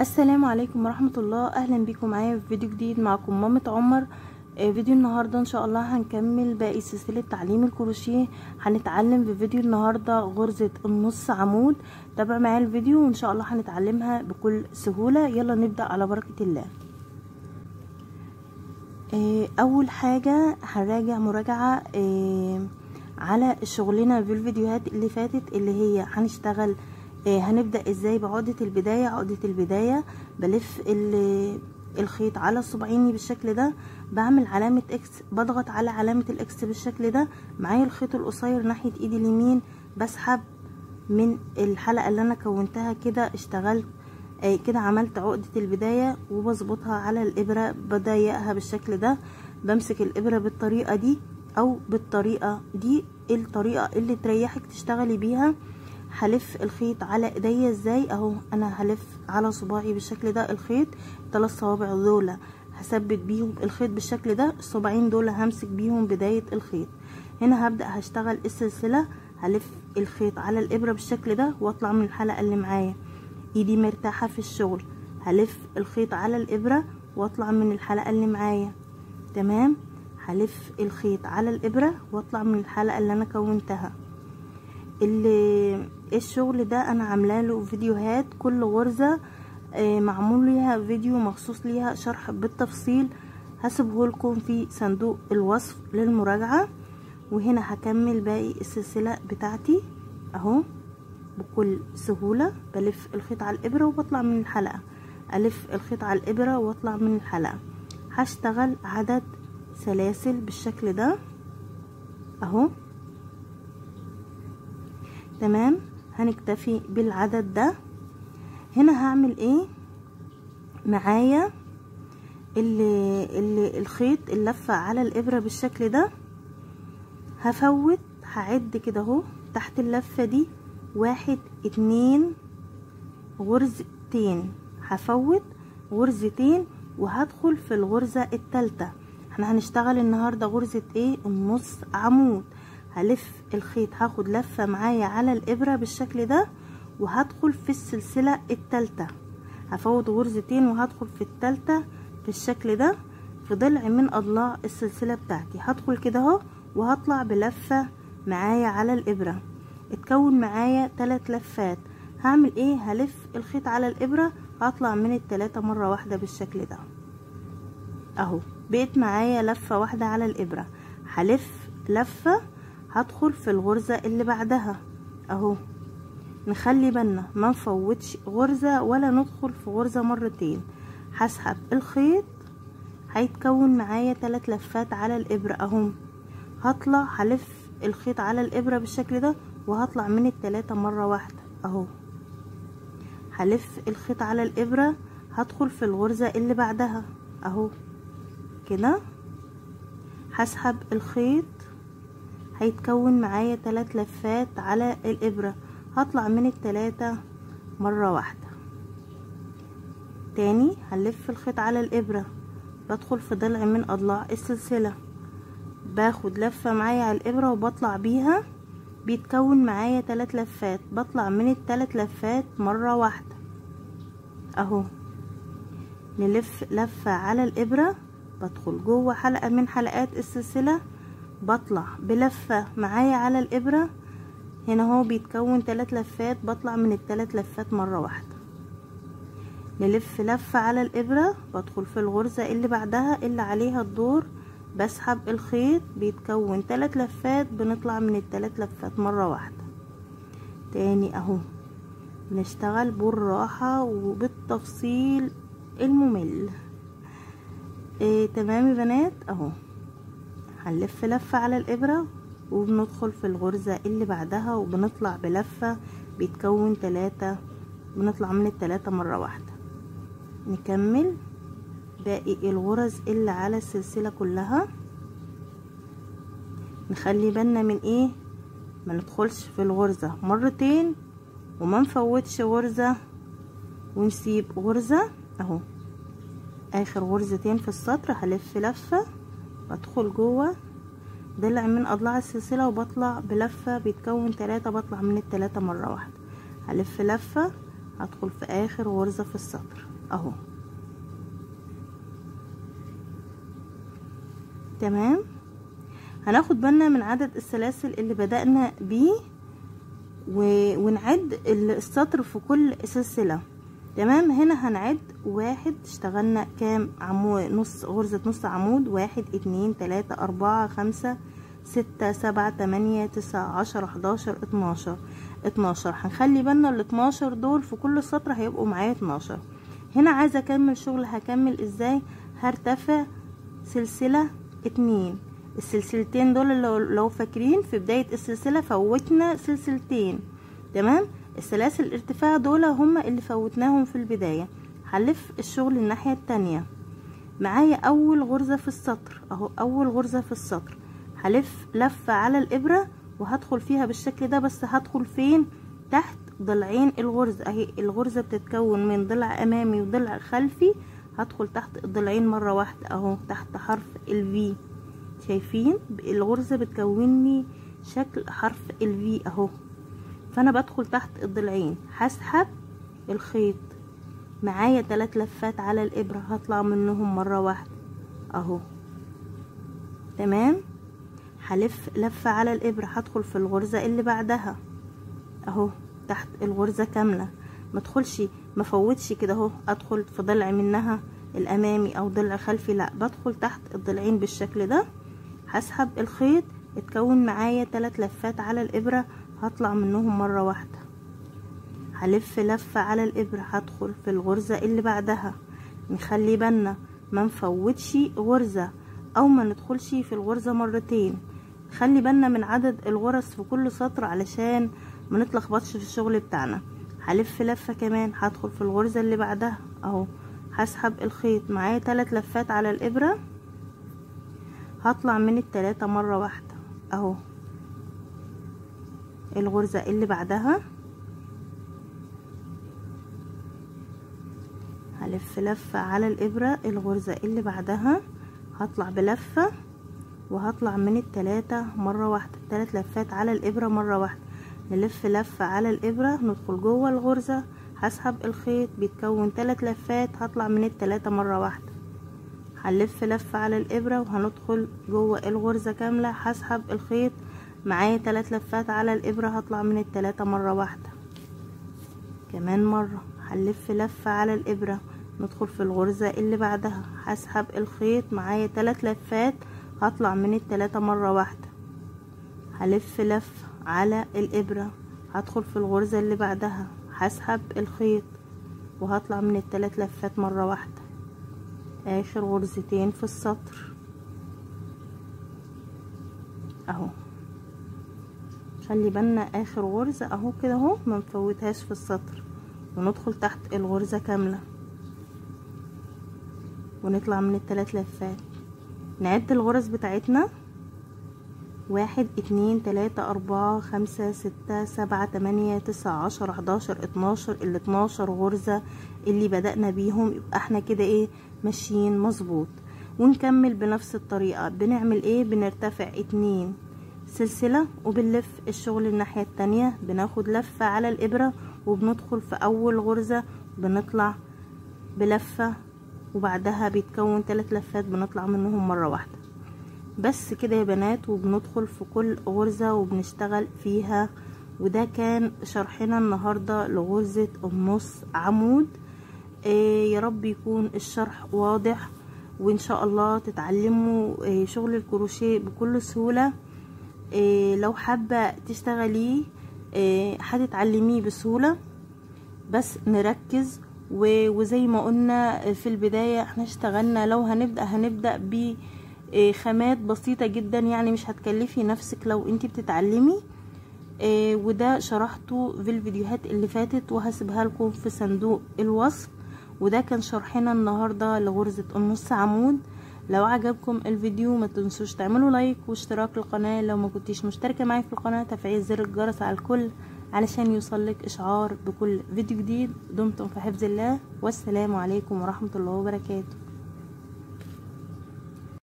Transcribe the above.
السلام عليكم ورحمة الله. أهلا بيكم معايا في فيديو جديد معكم مامة عمر. آه، فيديو النهاردة إن شاء الله هنكمل باقي سلسلة تعليم الكروشيه. هنتعلم في فيديو النهاردة غرزة النص عمود. تابع معايا الفيديو وإن شاء الله هنتعلمها بكل سهولة. يلا نبدأ على بركة الله. آه، أول حاجة هنراجع مراجعة آه، على شغلنا في الفيديوهات اللي فاتت اللي هي هنشتغل هنبدأ إزاي بعقدة البداية؟ عقدة البداية بلف الخيط على صباعيني بالشكل ده بعمل علامة X بضغط على علامة ال X بالشكل ده. معايا الخيط القصير ناحية ايدي اليمين بسحب من الحلقة اللي أنا كونتها كده اشتغلت آه كده عملت عقدة البداية وبظبطها على الإبرة بضيقها بالشكل ده. بمسك الإبرة بالطريقة دي أو بالطريقة دي الطريقة اللي تريحك تشتغلي بيها. هلف الخيط على إيديا إزاي؟ أهو أنا هلف على صباعي بالشكل ده الخيط ثلاث صوابع دول هثبت بيهم الخيط بالشكل ده الصباعين دول همسك بيهم بداية الخيط. هنا هبدأ هشتغل السلسلة هلف الخيط على الإبرة بالشكل ده وأطلع من الحلقة اللي معايا. إيدي مرتاحة في الشغل هلف الخيط على الإبرة وأطلع من الحلقة اللي معايا. تمام؟ هلف الخيط على الإبرة وأطلع من الحلقة اللي أنا كونتها. اللي الشغل ده أنا عامله له فيديوهات كل غرزة معمول ليها فيديو مخصوص ليها شرح بالتفصيل. هسيبه لكم في صندوق الوصف للمراجعة وهنا هكمل باقي السلسلة بتاعتي اهو بكل سهولة. بلف الخيط على الإبرة وبطلع من الحلقة. ألف الخيط على الإبرة واطلع من الحلقة. هشتغل عدد سلاسل بالشكل ده اهو. تمام؟ هنكتفي بالعدد ده. هنا هعمل إيه؟ معايا اللي, اللي الخيط اللفة على الإبرة بالشكل ده. هفوت هعد كده أهو تحت اللفة دي واحد اتنين غرزتين. هفوت غرزتين وهدخل في الغرزة التالتة. إحنا هنشتغل النهاردة غرزة إيه؟ النص عمود. هلف الخيط. هاخد لفة معايا على الإبرة بالشكل ده وهدخل في السلسلة التالتة. هفوت غرزتين وهدخل في التالتة بالشكل ده في ضلع من أضلاع السلسلة بتاعتي. هدخل كده أهو وهطلع بلفة معايا على الإبرة. اتكون معايا تلات لفات. هعمل إيه؟ هلف الخيط على الإبرة هطلع من التلاتة مرة واحدة بالشكل ده. أهو بقيت معايا لفة واحدة على الإبرة. هلف لفة هدخل في الغرزة اللي بعدها. أهو. نخلي بالنا ما نفوتش غرزة ولا ندخل في غرزة مرتين. هسحب الخيط هيتكون معايا تلات لفات على الإبرة. أهو. هطلع هلف الخيط على الإبرة بالشكل ده وهطلع من التلاتة مرة واحدة. أهو. هلف الخيط على الإبرة هدخل في الغرزة اللي بعدها. أهو. كده. هسحب الخيط هيتكون معايا تلات لفات على الإبرة. هطلع من التلاتة مرة واحدة. تاني هنلف الخيط على الإبرة. بدخل في ضلع من أضلاع السلسلة. باخد لفة معايا على الإبرة وبطلع بيها. بيتكون معايا تلات لفات. بطلع من التلات لفات مرة واحدة. أهو. نلف لفة على الإبرة. بدخل جوه حلقة من حلقات السلسلة. بطلع بلفة معايا على الإبرة. هنا هو بيتكون تلات لفات بطلع من التلات لفات مرة واحدة. نلف لفة على الإبرة بدخل في الغرزة اللي بعدها اللي عليها الدور بسحب الخيط بيتكون تلات لفات بنطلع من التلات لفات مرة واحدة. تاني أهو بنشتغل بالراحة وبالتفصيل الممل. إيه تمام يا بنات؟ أهو. هنلف لفة على الإبرة وبندخل في الغرزة اللي بعدها وبنطلع بلفة بيتكون تلاتة بنطلع من التلاتة مرة واحدة. نكمل باقي الغرز اللي على السلسلة كلها. نخلي بالنا من إيه؟ ما ندخلش في الغرزة مرتين وما نفوتش غرزة ونسيب غرزة أهو. آخر غرزتين في السطر هلف لفة. بدخل جوه ضلع من أضلاع السلسلة وبطلع بلفة بيتكون تلاتة بطلع من التلاتة مرة واحدة. هلف لفة هدخل في آخر غرزة في السطر. أهو. تمام؟ هناخد بالنا من عدد السلاسل اللي بدأنا بيه. ونعد السطر في كل سلسلة. تمام؟ هنا هنعد واحد. اشتغلنا كام؟ عمود نص غرزة نص عمود. واحد اتنين تلاتة اربعة خمسة ستة سبعة تمانية تسعة عشرة حداشر اتناشر. اتناشر. هنخلي بالنا ال 12 دول في كل سطر هيبقوا معايا 12 هنا عايزة أكمل شغل. هكمل إزاي؟ هرتفع سلسلة اتنين. السلسلتين دول لو, فاكرين في بداية السلسلة فوتنا سلسلتين. تمام؟ السلاسل الارتفاع دول هما اللي فوتناهم في البداية. هلف الشغل الناحية التانية. معايا أول غرزة في السطر. أهو أول غرزة في السطر. هلف لفة على الإبرة وهدخل فيها بالشكل ده بس هدخل فين؟ تحت ضلعين الغرزة أهي الغرزة بتتكون من ضلع أمامي وضلع خلفي. هدخل تحت الضلعين مرة واحدة. أهو تحت حرف الفي شايفين؟ الغرزة بتكونني شكل حرف الفي أهو. فأنا بدخل تحت الضلعين هسحب الخيط. معايا تلات لفات على الإبرة. هطلع منهم مرة واحدة. أهو. تمام؟ هلف لفة على الإبرة. هدخل في الغرزة اللي بعدها. أهو. تحت الغرزة كاملة. ما ادخلش ما فوتش كده. أهو. أدخل في ضلع منها الأمامي أو ضلع خلفي. لا. بدخل تحت الضلعين بالشكل ده. هسحب الخيط. اتكون معايا تلات لفات على الإبرة. هطلع منهم مرة واحدة. هلف لفة على الإبرة هدخل في الغرزة اللي بعدها. نخلي بالنا ما نفوتش غرزة أو ما ندخلش في الغرزة مرتين. خلي بالنا من عدد الغرز في كل سطر علشان ما نتلخبطش في الشغل بتاعنا. هلف لفة كمان هدخل في الغرزة اللي بعدها. أهو هسحب الخيط. معايا تلات لفات على الإبرة. هطلع من التلاتة مرة واحدة. أهو. الغرزة اللي بعدها. هلف لفة على الإبرة الغرزة اللي بعدها. هطلع بلفة وهطلع من التلاتة مرة واحدة. تلات لفات على الإبرة مرة واحدة. نلف لفة على الإبرة ندخل جوه الغرزة. هسحب الخيط بيتكون تلات لفات. هطلع من التلاتة مرة واحدة. هنلف لفة على الإبرة وهندخل جوه الغرزة كاملة. هسحب الخيط معايا تلات لفات على الإبرة هطلع من التلاتة مرة واحدة. كمان مرة هنلف لفة على الإبرة ندخل في الغرزة اللي بعدها. هسحب الخيط معايا تلات لفات هطلع من التلاتة مرة واحدة. هلف لفة على الإبرة هدخل في الغرزة اللي بعدها. هسحب الخيط وهطلع من التلات لفات مرة واحدة. آخر غرزتين في السطر. أهو. خلي بالنا آخر غرزة أهو كده أهو ما نفوتهاش في السطر. وندخل تحت الغرزة كاملة. ونطلع من التلات لفات. نعد الغرز بتاعتنا. واحد اتنين تلاتة أربعة خمسة ستة سبعة تمانية تسعة عشرة حداشر اتناشر ال اتناشر غرزة اللي بدأنا بيهم. يبقى إحنا كده إيه ماشيين مظبوط. ونكمل بنفس الطريقة. بنعمل إيه؟ بنرتفع اتنين. سلسلة وبنلف الشغل الناحية التانية. بناخد لفة على الإبرة وبندخل في أول غرزة. بنطلع بلفة وبعدها بيتكون تلات لفات بنطلع منهم مرة واحدة. بس كده يا بنات وبندخل في كل غرزة وبنشتغل فيها. وده كان شرحنا النهاردة لغرزة النص عمود. إيه يا رب يكون الشرح واضح وإن شاء الله تتعلموا إيه شغل الكروشيه بكل سهولة. لو حابة تشتغليه إيه هتتعلميه بسهولة. بس نركز وزي ما قلنا في البداية إحنا اشتغلنا لو هنبدأ هنبدأ بخامات بسيطة جدا. يعني مش هتكلفي نفسك لو انتي بتتعلمي. وده شرحته في الفيديوهات اللي فاتت وهسيبها لكم في صندوق الوصف. وده كان شرحنا النهاردة لغرزة النص عمود لو عجبكم الفيديو ما تنسوش تعملوا لايك واشتراك للقناة. لو ما كنتيش مشتركة معي في القناة تفعيل زر الجرس على الكل علشان يوصلك إشعار بكل فيديو جديد. دمتم في حفظ الله. والسلام عليكم ورحمة الله وبركاته.